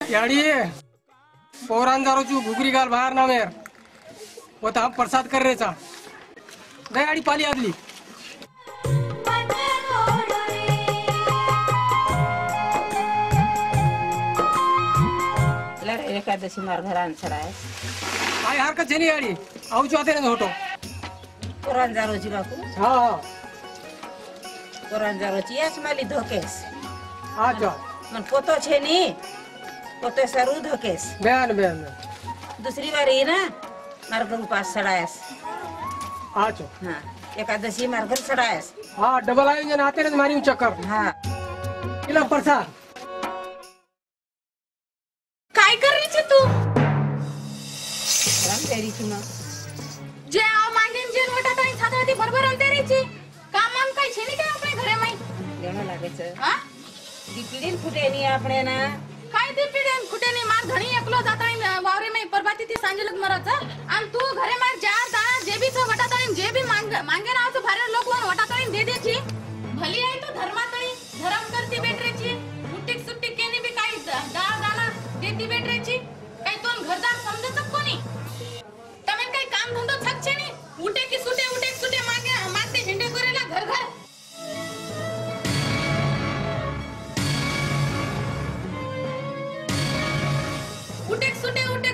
याडीये पोरान जारोचू घुगरी घाल बाहेर ना मेर। व ताप तो प्रसाद कर रेचा दही आडी पाली आदली एकादशी मार घर आन्सर आहे काय हरकत छे नी याडी। आऊचू आते ना होटो पोरान जारोची काकू हा हाँ। पोरान जारोची याच माली धोकेस आजा मन पोतो छे नी। पोते सरू धोकेस बेन बेन दुसरी बारी ना मार घर उपास सडायस अच्छा हा एकादशी मार घर सडायस हा डबल आयोजन आते ना मारी चक्कर हा इला प्रसाद काय करायची तू राम तेरी की मग जे आव मांगेन जेन वटात आणि साधाती बरोबर अंतरायची काम आम काय छेनी काय आपल्या घरे माई देणं लागायचं हा दिपडीन फुटे नी આપણે ना काय ते पिढे? कुठे मार धणी एकलो जाता वावरे में परबाती ती सांगितलं मराच आणि तू घरे मार जा दाना जे बी तो वटात आणि जे बी मांग मांगे ना असं भारे लोक वन वटात आणि दे देची. भली आहे तो धर्मातळी धर्म करती बेटरेची. सुट्टीक सुट्टीक केनी बी काही दाळ दाना देती बेटरेची. काही दोन घरदार समजत कोणी? तमेन काही काम धंदो उठे सुटे उठे.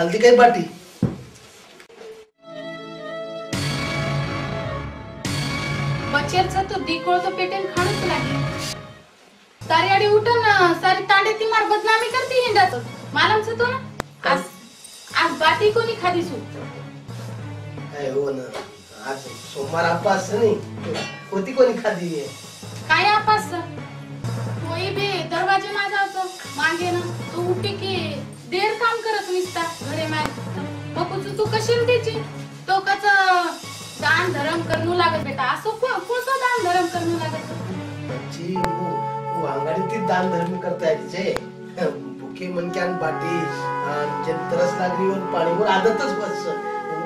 खालती काही बचेरचं तो पेटेन खाणूच सारी आडी उठून सारी तांडे ती मार बदनामी करते हिंडाच. मालमच तो ना? आज आज बाटी कोणी खादी सू काय हो ना आज सोमवार नाही. होती कोणी खादी काय आपास कोई बे दरवाजे माझा मागे ना तू उठी की. देर काम करत निसता घरे माय. मग तू कशी त्याची? तो कच दान धर्म करणू लागत बेटा. असं कोणतं दान धर्म करणू लागत? वांगाडी ती दान धर्म करता तिचे. भुके मनक्यान पाटी जे तरस लागलीवर पाणीवर आदतच बस.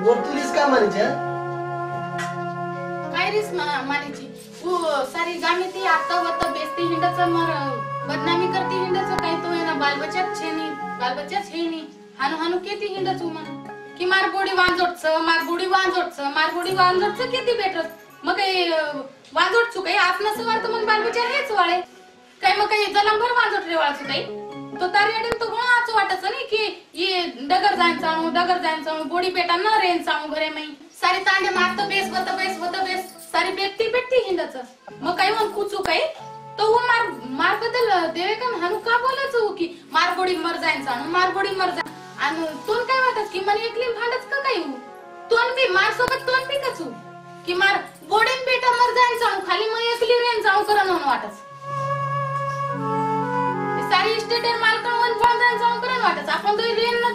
वर तुलीच का मानायच्या काय रिस मानेची तू सारी गामी ती आता वत बेसती हिंडच मर बदनामी करती हिंडच काही तो ना बालबच्चाच छेनी बालबच्चाच नी हानू हानू किती हिंडच हो मन की मार बोडी वांजोटच मार बोडी वांजोटच मार बोडी वांजोटच किती भेटत? मग काही वांजोटचू काही आपलं तर मग बालबच्चा हेच वाळे. काही मग काही जलंभर वांजोट रे वाळचू काही तो तारी अडेल तो गुण आचू वाटत नाही की ये डगर जायन चाणू डगर जायन चाणू बोडी पेटा न रेन चाणू घरे माई सारी तांडे मारत बेस होत बेस होत बेस. सारी बेटती बेटती हिंडच मग काही मग कुचू काही तो वो मार मारबद्दल देवे का हानू का बोलायचं हो की मारबोडी मर जायन चाणू मारबोडी मर जा आणि तोन काय वाटत? की मला एकली भांडच का काही हो तोन बी मार सोबत तोन बी कचू की मार बोडीन बेटा मर जायन चाणू खाली मग एकली रेन चाणू करण म्हणून वाटच सारी इस्टेट मालकण वन पण जायन चाणू करण वाटच आपण तो रेन न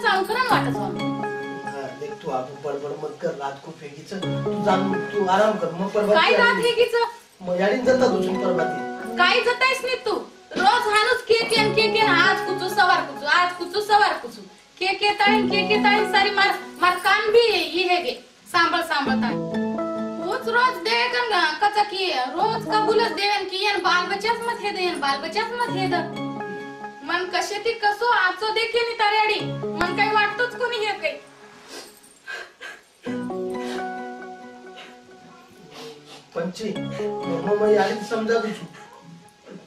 म्हणून हा, देख तू आपण बडबड मत कर रात खूप फेकीच. तू तू आराम कर मग काय मग याडीन जाता परवा काय जतायस नाही तू? रोज हानुस के के के के आज સવાર કુછ આજ કુછ સવાર કુછ કે કે તાઈન કે કે તાઈન સારી માર માર કામ ભી ઈ હેગે સાંભળ સાંભળ તાઈ રોજ રોજ દેગન કચા કે રોજ કબૂલસ દેવન કે યન બાલ બચત મત હે દેન બાલ બચત મત હે દ મન કશે થી કસો આચો દેખે ની તારી અડી મન કઈ વાટતોच કોની હે કઈ पंची मम्मा मैं यार समझा दूँ